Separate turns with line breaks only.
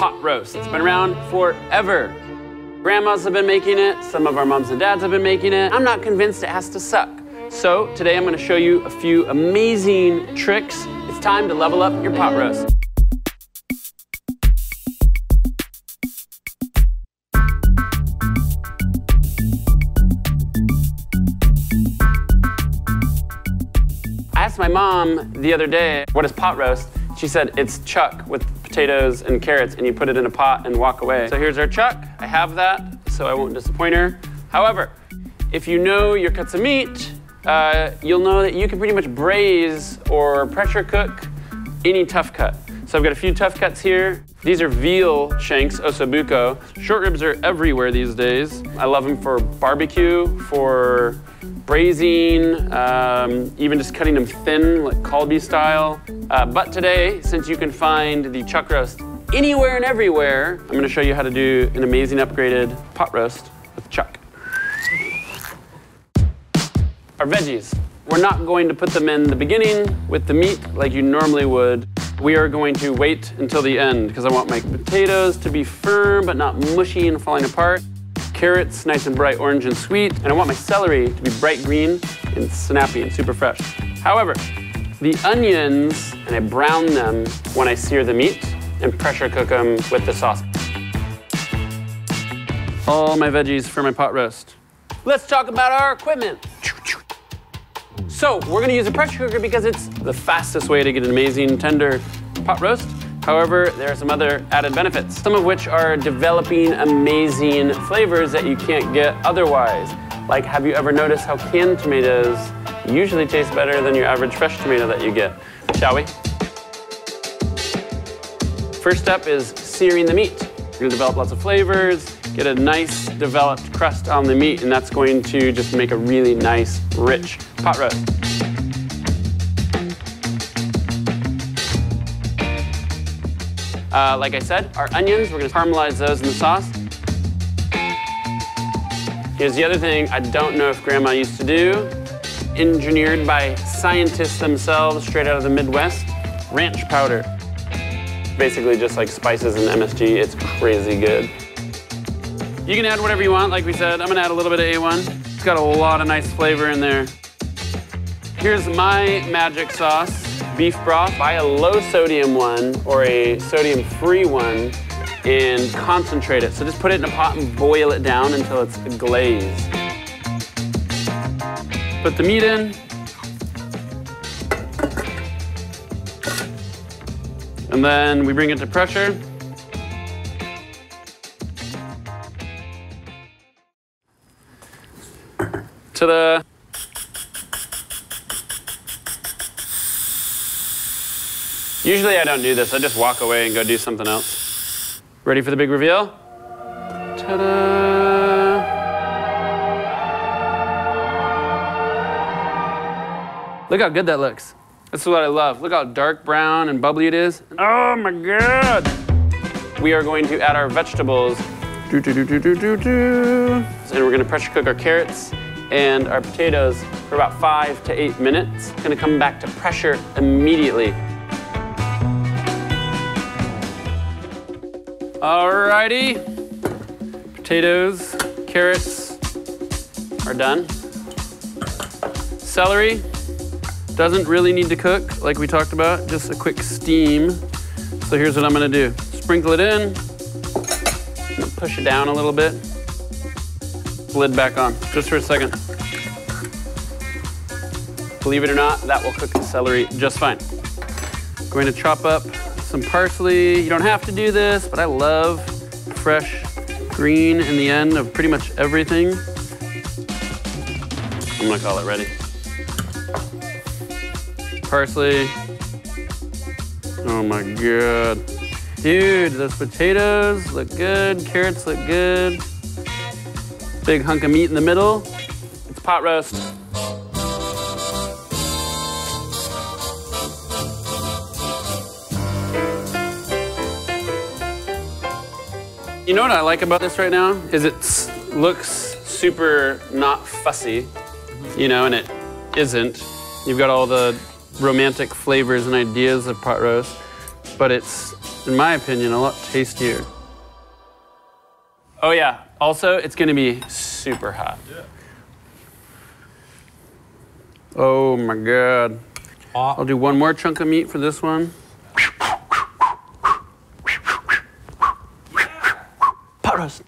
pot roast. It's been around forever. Grandmas have been making it, some of our moms and dads have been making it. I'm not convinced it has to suck. So today I'm gonna show you a few amazing tricks. It's time to level up your pot roast. I asked my mom the other day, what is pot roast? She said it's chuck with potatoes and carrots, and you put it in a pot and walk away. So here's our chuck. I have that, so I won't disappoint her. However, if you know your cuts of meat, uh, you'll know that you can pretty much braise or pressure cook any tough cut. So I've got a few tough cuts here. These are veal shanks, ossobuco. Short ribs are everywhere these days. I love them for barbecue, for braising, um, even just cutting them thin, like kalbi style. Uh, but today, since you can find the chuck roast anywhere and everywhere, I'm gonna show you how to do an amazing upgraded pot roast with chuck. Our veggies. We're not going to put them in the beginning with the meat like you normally would. We are going to wait until the end because I want my potatoes to be firm but not mushy and falling apart carrots nice and bright orange and sweet, and I want my celery to be bright green and snappy and super fresh. However, the onions, and I brown them when I sear the meat and pressure cook them with the sauce. All my veggies for my pot roast. Let's talk about our equipment. So we're gonna use a pressure cooker because it's the fastest way to get an amazing tender pot roast. However, there are some other added benefits, some of which are developing amazing flavors that you can't get otherwise. Like, have you ever noticed how canned tomatoes usually taste better than your average fresh tomato that you get? Shall we? First step is searing the meat. You're gonna develop lots of flavors, get a nice developed crust on the meat, and that's going to just make a really nice, rich pot roast. Uh, like I said, our onions, we're gonna caramelize those in the sauce. Here's the other thing I don't know if grandma used to do, engineered by scientists themselves straight out of the Midwest, ranch powder. Basically just like spices and MSG, it's crazy good. You can add whatever you want, like we said. I'm gonna add a little bit of A1. It's got a lot of nice flavor in there. Here's my magic sauce beef broth, buy a low sodium one or a sodium free one and concentrate it. So just put it in a pot and boil it down until it's glazed. Put the meat in. And then we bring it to pressure. Ta-da! Usually I don't do this. I just walk away and go do something else. Ready for the big reveal? Ta-da! Look how good that looks. This is what I love. Look how dark brown and bubbly it is. Oh my God! We are going to add our vegetables. Do, do, do, do, do, do, do. And we're gonna pressure cook our carrots and our potatoes for about five to eight minutes. Gonna come back to pressure immediately. Alrighty. Potatoes, carrots are done. Celery doesn't really need to cook like we talked about, just a quick steam. So here's what I'm gonna do. Sprinkle it in, push it down a little bit, lid back on, just for a second. Believe it or not, that will cook the celery just fine. Going to chop up some parsley. You don't have to do this, but I love fresh green in the end of pretty much everything. I'm gonna call it ready. Parsley. Oh my God. Dude, those potatoes look good, carrots look good. Big hunk of meat in the middle. It's pot roast. You know what I like about this right now is it looks super not fussy, you know, and it isn't. You've got all the romantic flavors and ideas of pot roast, but it's in my opinion, a lot tastier. Oh yeah. Also, it's gonna be super hot.
Yeah.
Oh my god. I'll do one more chunk of meat for this one. Roast.